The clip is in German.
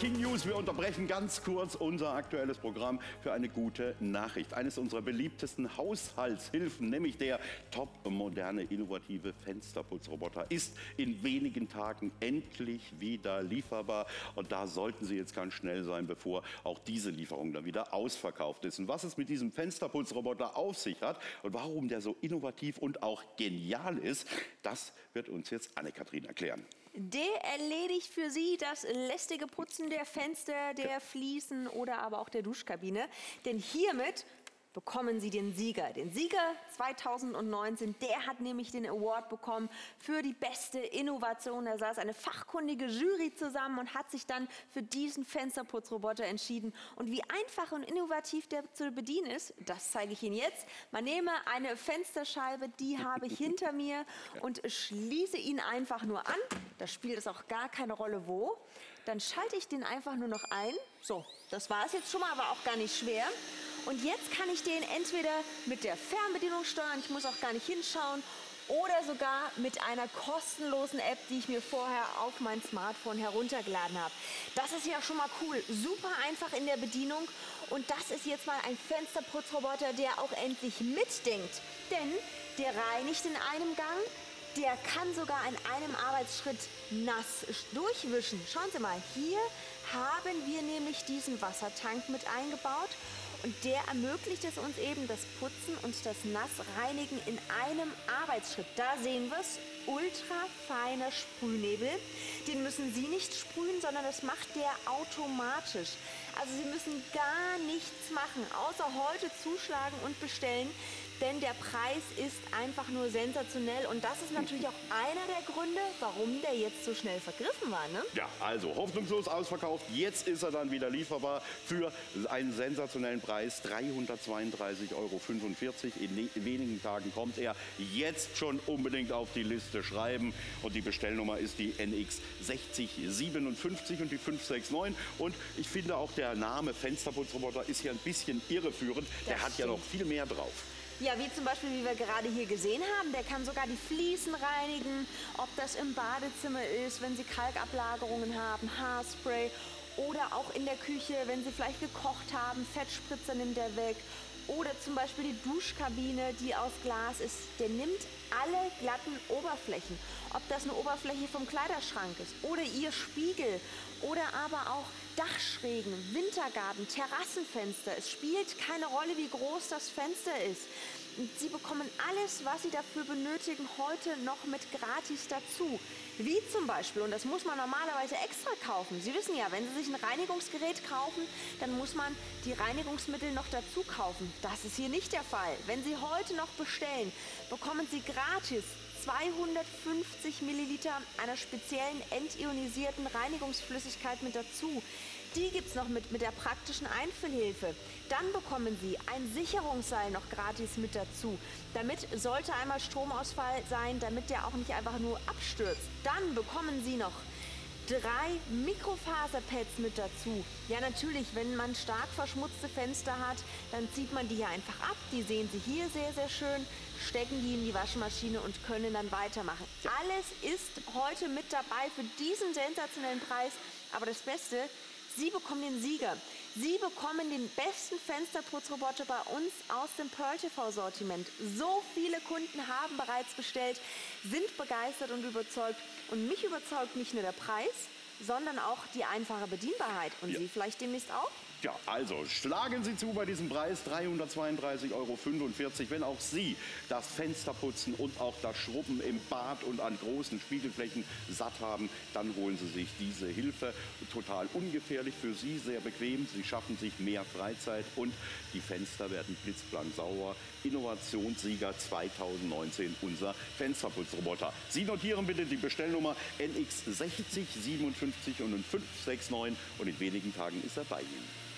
Breaking News. Wir unterbrechen ganz kurz unser aktuelles Programm für eine gute Nachricht. Eines unserer beliebtesten Haushaltshilfen, nämlich der top moderne, innovative Fensterputzroboter, ist in wenigen Tagen endlich wieder lieferbar. Und da sollten Sie jetzt ganz schnell sein, bevor auch diese Lieferung dann wieder ausverkauft ist. Und was es mit diesem Fensterputzroboter auf sich hat und warum der so innovativ und auch genial ist, das wird uns jetzt Anne-Kathrin erklären. Der erledigt für Sie das lästige Putzen der Fenster, der Fliesen oder aber auch der Duschkabine. Denn hiermit bekommen Sie den Sieger. Den Sieger 2019, der hat nämlich den Award bekommen für die beste Innovation. Da saß eine fachkundige Jury zusammen und hat sich dann für diesen Fensterputzroboter entschieden. Und wie einfach und innovativ der zu bedienen ist, das zeige ich Ihnen jetzt. Man nehme eine Fensterscheibe, die habe ich hinter mir und schließe ihn einfach nur an. Da spielt es auch gar keine Rolle, wo. Dann schalte ich den einfach nur noch ein. So, das war es jetzt schon mal, aber auch gar nicht schwer. Und jetzt kann ich den entweder mit der Fernbedienung steuern, ich muss auch gar nicht hinschauen, oder sogar mit einer kostenlosen App, die ich mir vorher auf mein Smartphone heruntergeladen habe. Das ist ja schon mal cool, super einfach in der Bedienung. Und das ist jetzt mal ein Fensterputzroboter, der auch endlich mitdenkt, denn der reinigt in einem Gang, der kann sogar in einem Arbeitsschritt nass durchwischen. Schauen Sie mal, hier haben wir nämlich diesen Wassertank mit eingebaut und der ermöglicht es uns eben, das Putzen und das Nassreinigen in einem Arbeitsschritt. Da sehen wir es, ultra feiner Sprühnebel. Den müssen Sie nicht sprühen, sondern das macht der automatisch. Also Sie müssen gar nichts machen, außer heute zuschlagen und bestellen denn der Preis ist einfach nur sensationell und das ist natürlich auch einer der Gründe, warum der jetzt so schnell vergriffen war. Ne? Ja, also hoffnungslos ausverkauft. Jetzt ist er dann wieder lieferbar für einen sensationellen Preis, 332,45 Euro. In wenigen Tagen kommt er. Jetzt schon unbedingt auf die Liste schreiben und die Bestellnummer ist die NX 6057 und die 569 und ich finde auch der Name Fensterputzroboter ist hier ein bisschen irreführend. Das der hat stimmt. ja noch viel mehr drauf. Ja, wie zum Beispiel, wie wir gerade hier gesehen haben, der kann sogar die Fliesen reinigen, ob das im Badezimmer ist, wenn Sie Kalkablagerungen haben, Haarspray oder auch in der Küche, wenn Sie vielleicht gekocht haben, Fettspritzer nimmt er weg oder zum Beispiel die Duschkabine, die aus Glas ist, der nimmt alle glatten Oberflächen. Ob das eine Oberfläche vom Kleiderschrank ist oder Ihr Spiegel oder aber auch Dachschrägen, Wintergarten, Terrassenfenster. Es spielt keine Rolle, wie groß das Fenster ist. Sie bekommen alles, was Sie dafür benötigen, heute noch mit gratis dazu. Wie zum Beispiel, und das muss man normalerweise extra kaufen. Sie wissen ja, wenn Sie sich ein Reinigungsgerät kaufen, dann muss man die Reinigungsmittel noch dazu kaufen. Das ist hier nicht der Fall. Wenn Sie heute noch bestellen, bekommen Sie gratis 250 Milliliter einer speziellen entionisierten Reinigungsflüssigkeit mit dazu. Die gibt es noch mit, mit der praktischen Einfüllhilfe. Dann bekommen Sie ein Sicherungsseil noch gratis mit dazu. Damit sollte einmal Stromausfall sein, damit der auch nicht einfach nur abstürzt. Dann bekommen Sie noch drei Mikrofaserpads mit dazu. Ja, natürlich, wenn man stark verschmutzte Fenster hat, dann zieht man die hier einfach ab. Die sehen Sie hier sehr, sehr schön, stecken die in die Waschmaschine und können dann weitermachen. Alles ist heute mit dabei für diesen sensationellen Preis. Aber das Beste, Sie bekommen den Sieger. Sie bekommen den besten Fensterputzroboter bei uns aus dem Pearl TV Sortiment. So viele Kunden haben bereits bestellt, sind begeistert und überzeugt. Und mich überzeugt nicht nur der Preis, sondern auch die einfache Bedienbarkeit. Und ja. Sie vielleicht demnächst auch? Ja, also schlagen Sie zu bei diesem Preis 332,45 Euro. Wenn auch Sie das Fensterputzen und auch das Schrubben im Bad und an großen Spiegelflächen satt haben, dann holen Sie sich diese Hilfe. Total ungefährlich für Sie, sehr bequem. Sie schaffen sich mehr Freizeit und die Fenster werden blitzblank sauer. Innovationssieger 2019, unser Fensterputzroboter. Sie notieren bitte die Bestellnummer NX60 57 und 569 und in wenigen Tagen ist er bei Ihnen.